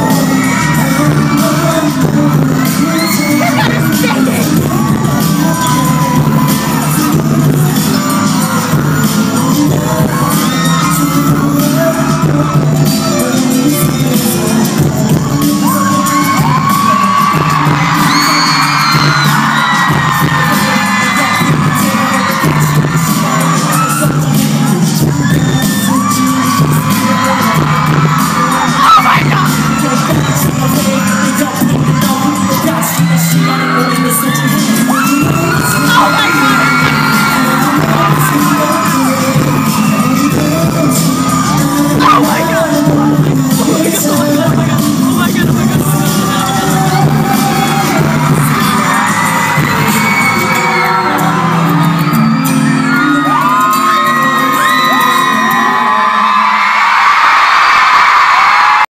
Oh,